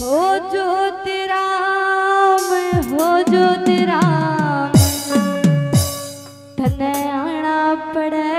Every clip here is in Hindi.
हो ज्योतिराम हो ज्योतिराम। तने आना पड़ेगा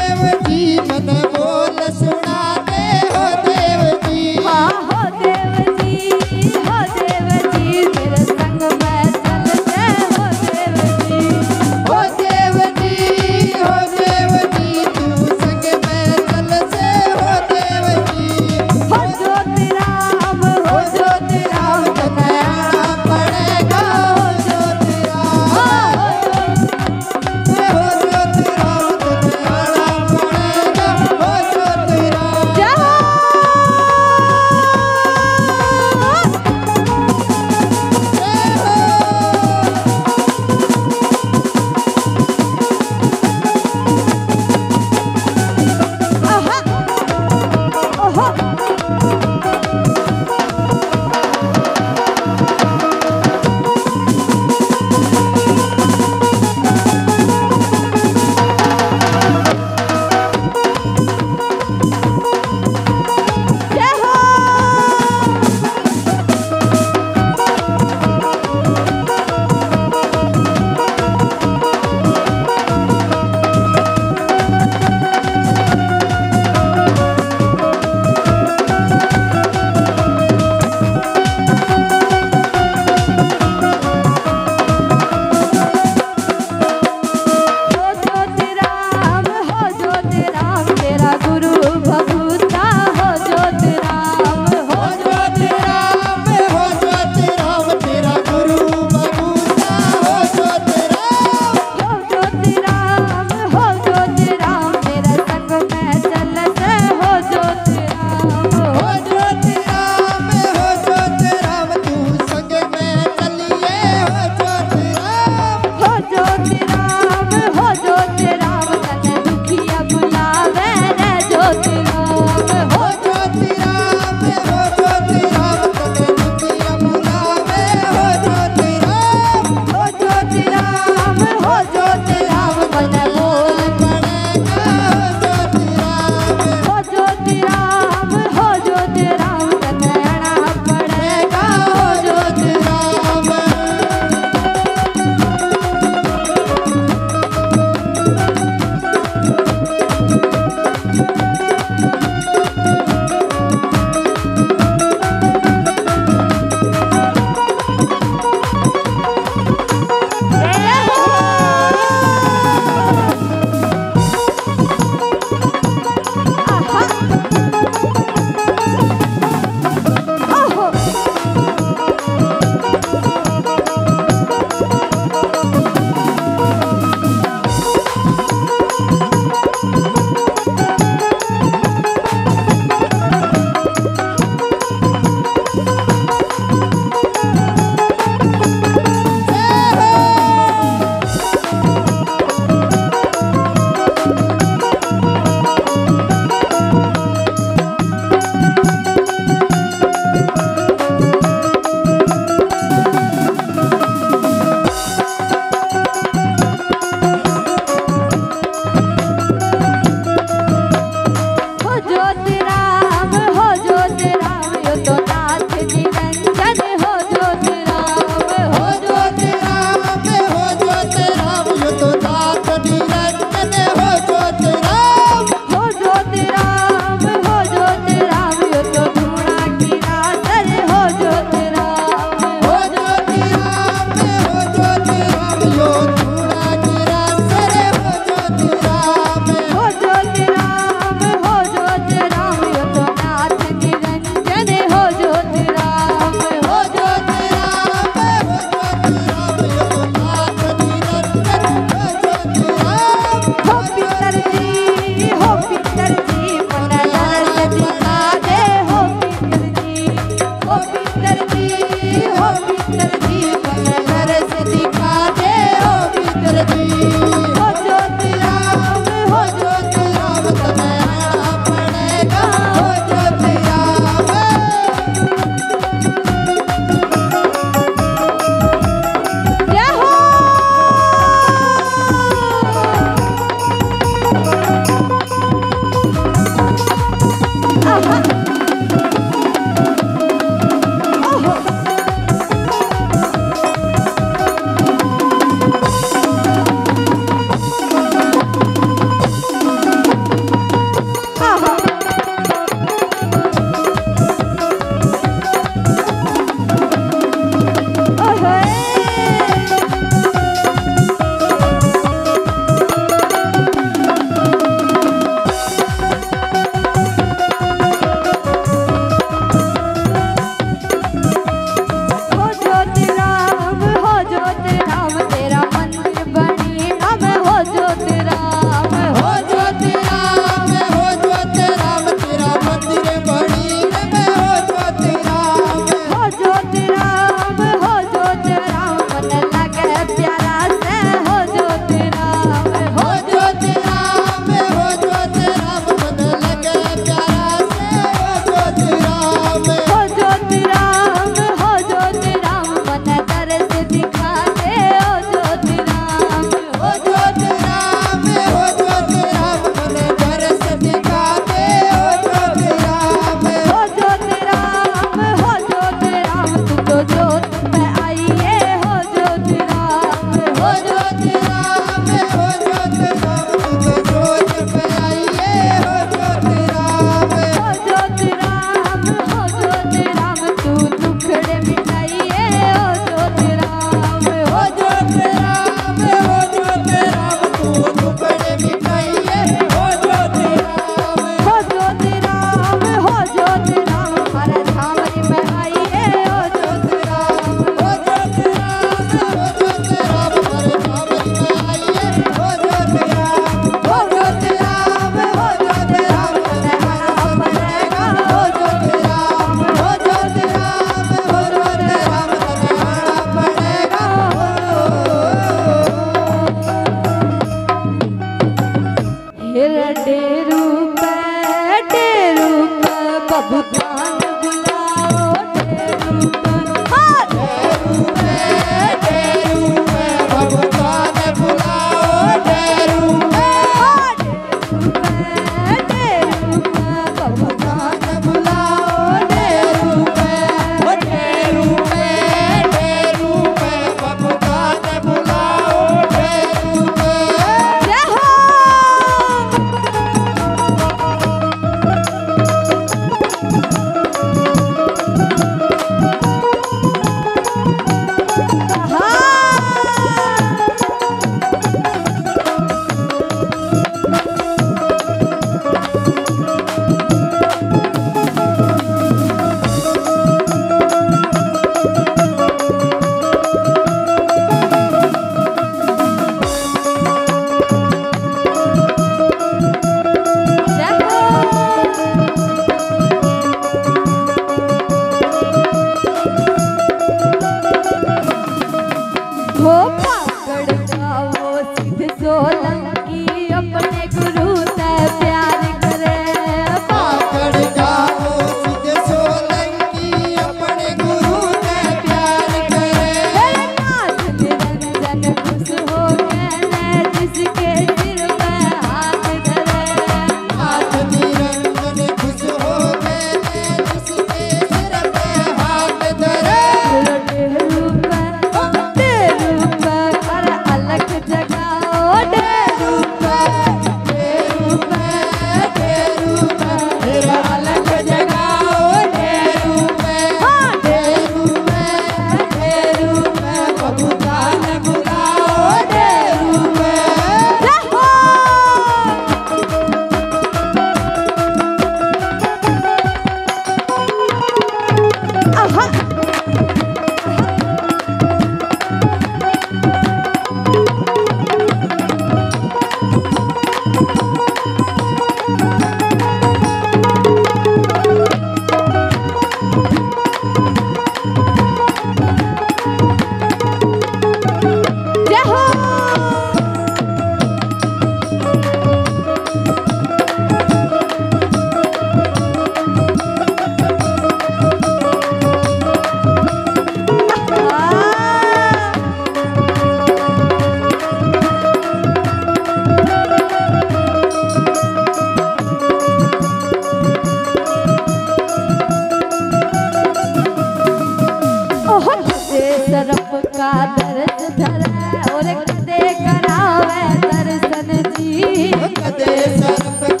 दे संत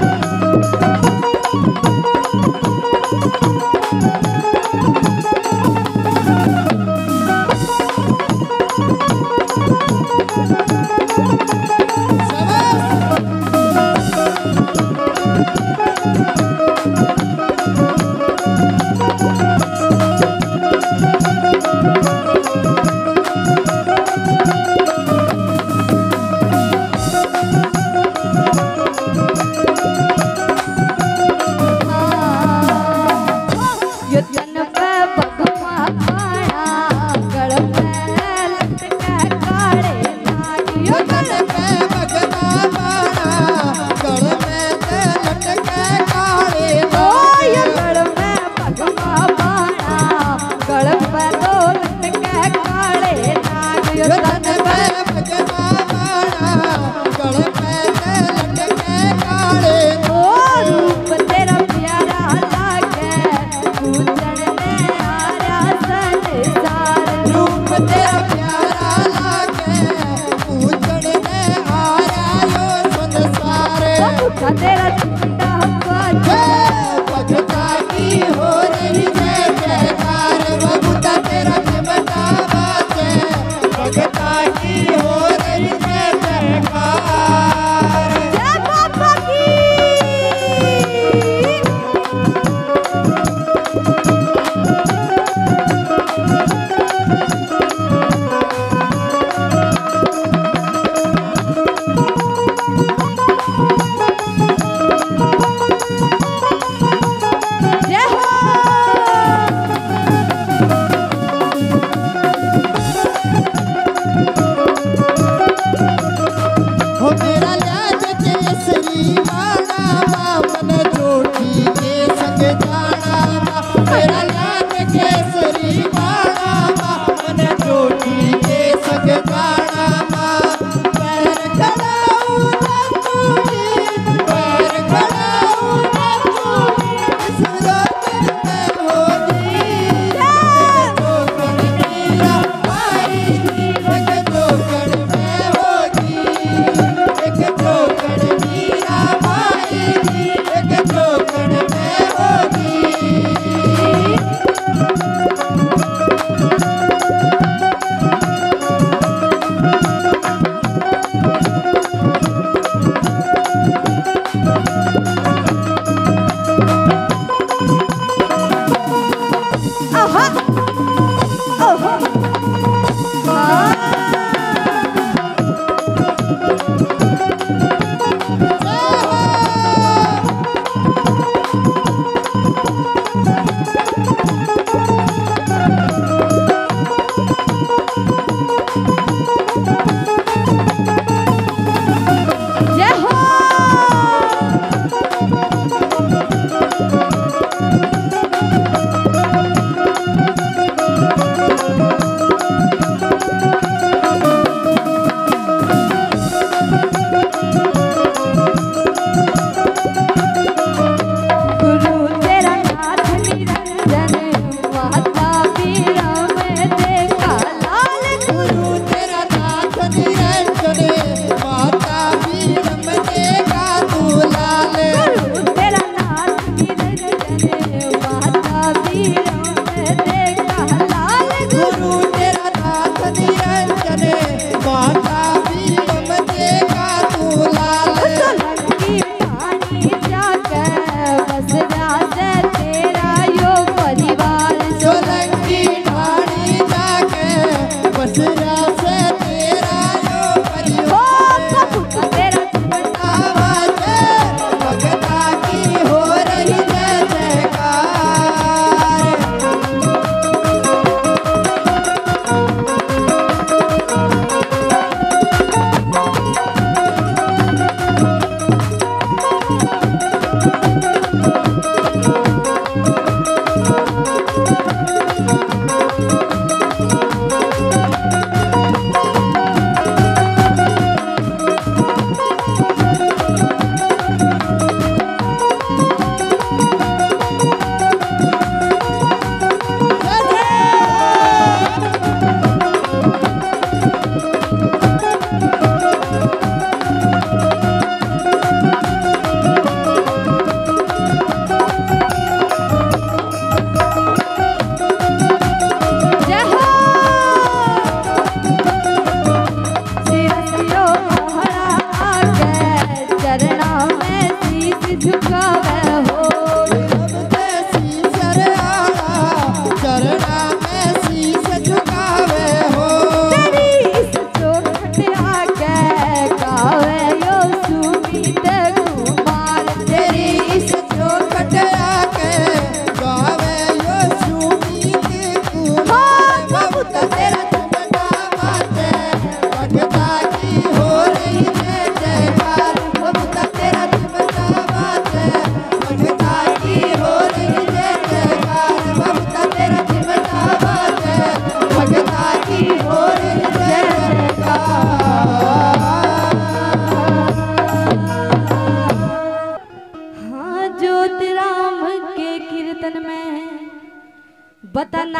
うん。Bandeira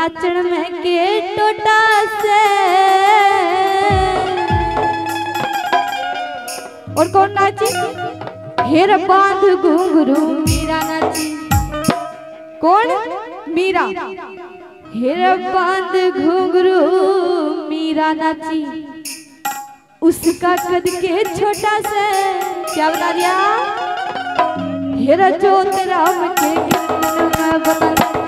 नाचण में के टोटा से। और कौन नाची? हेर बाँध घुंघरू। मीरा नाची। कौन? मीरा। हेर बाँध घुंघरू मीरा नाची। उसका कद के छोटा से। क्या बता दिया? हेरा जोत राम के बता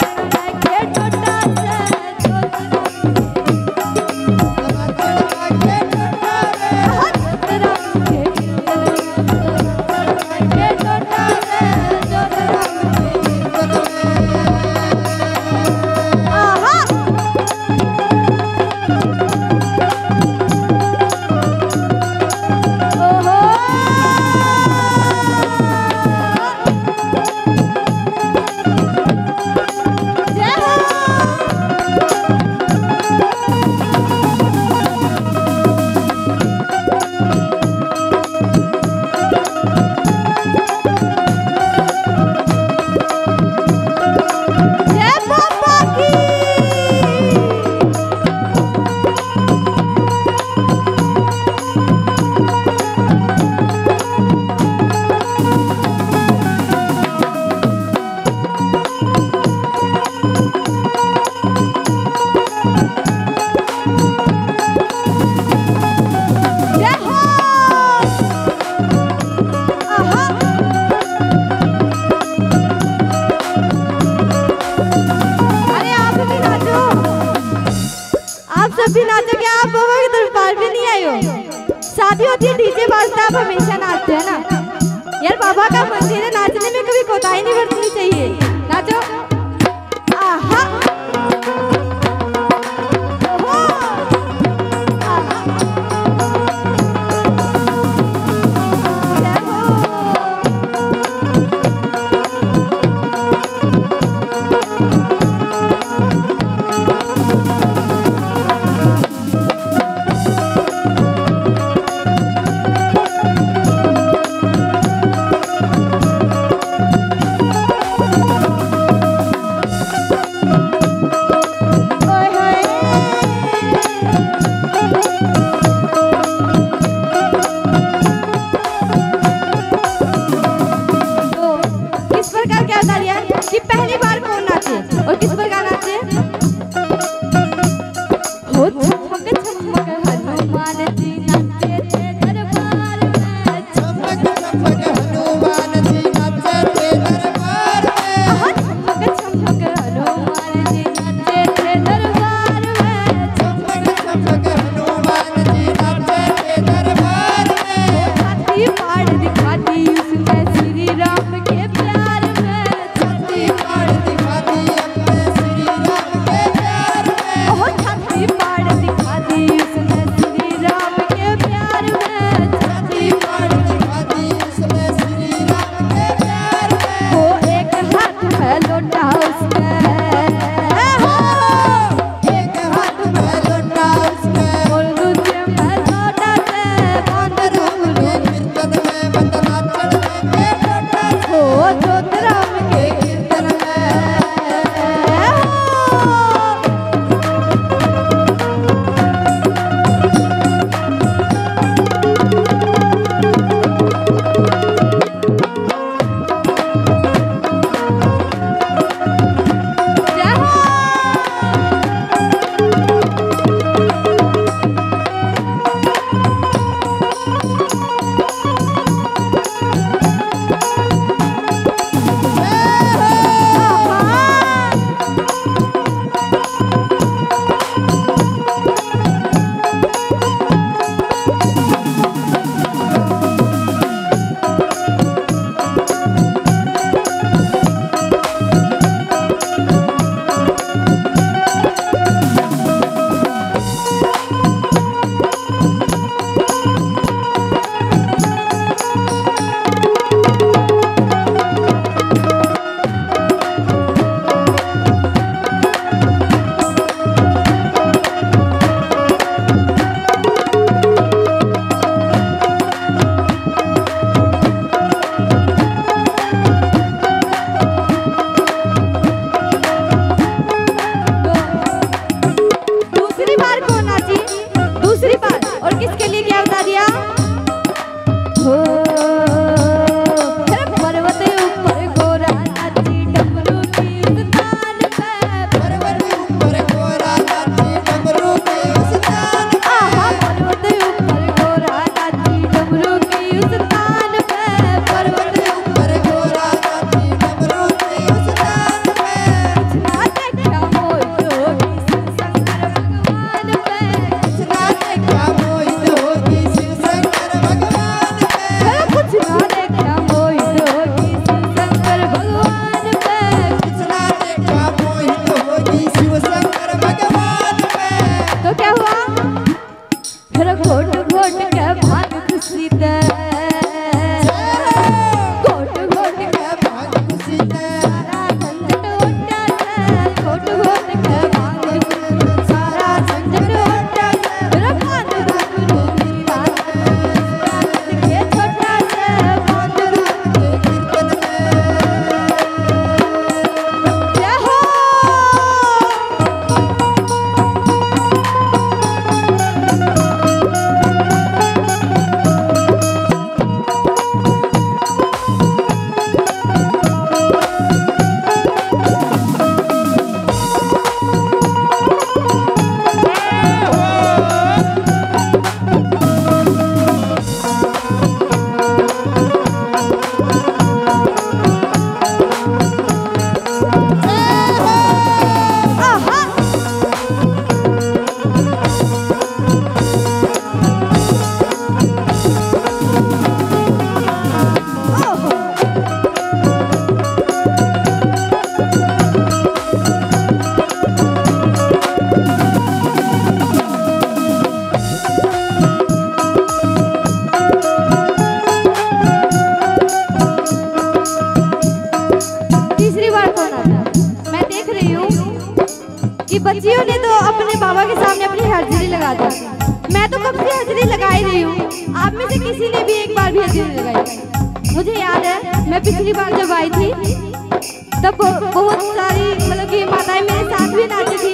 सारी मतलब माताएँ मेरे साथ भी नाची थी।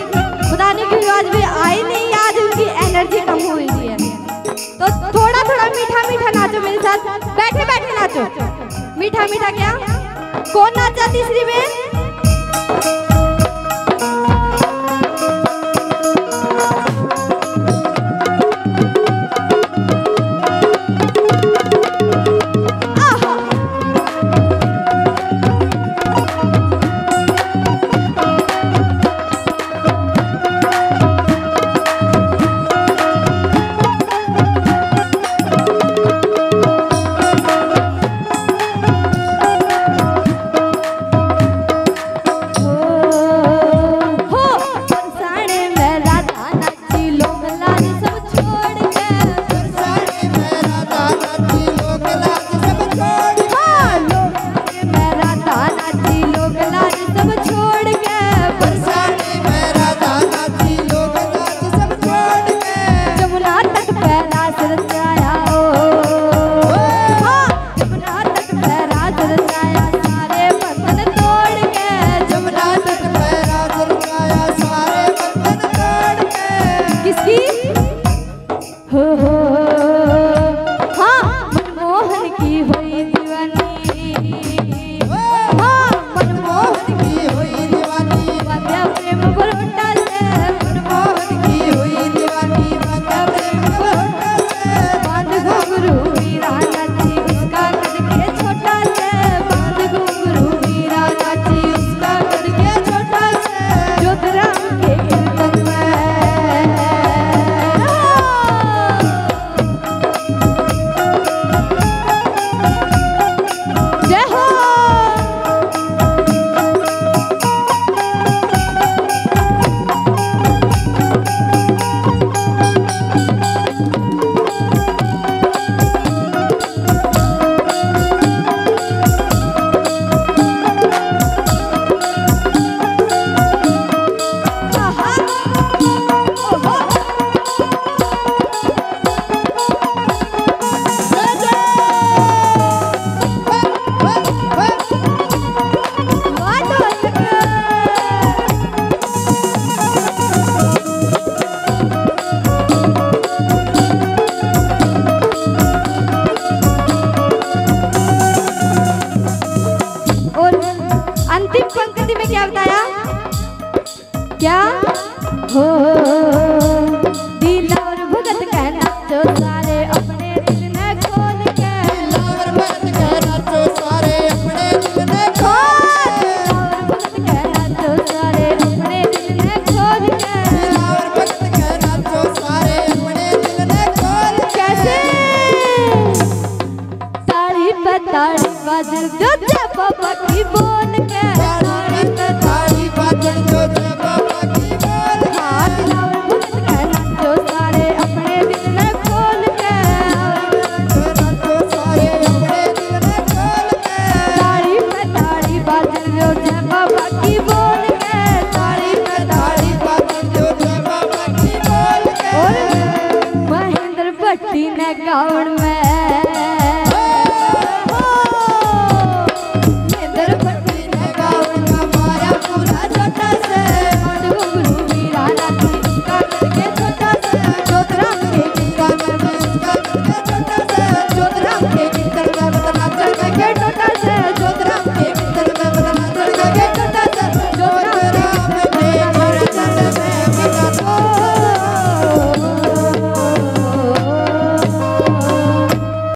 खुदा ने आज भी आई नहीं? आज उनकी एनर्जी कम हुई थी। है तो थोड़ा थोड़ा मीठा मीठा नाचो मेरे साथ। बैठे बैठे नाचो। मीठा मीठा क्या? कौन नाचा तीसरी में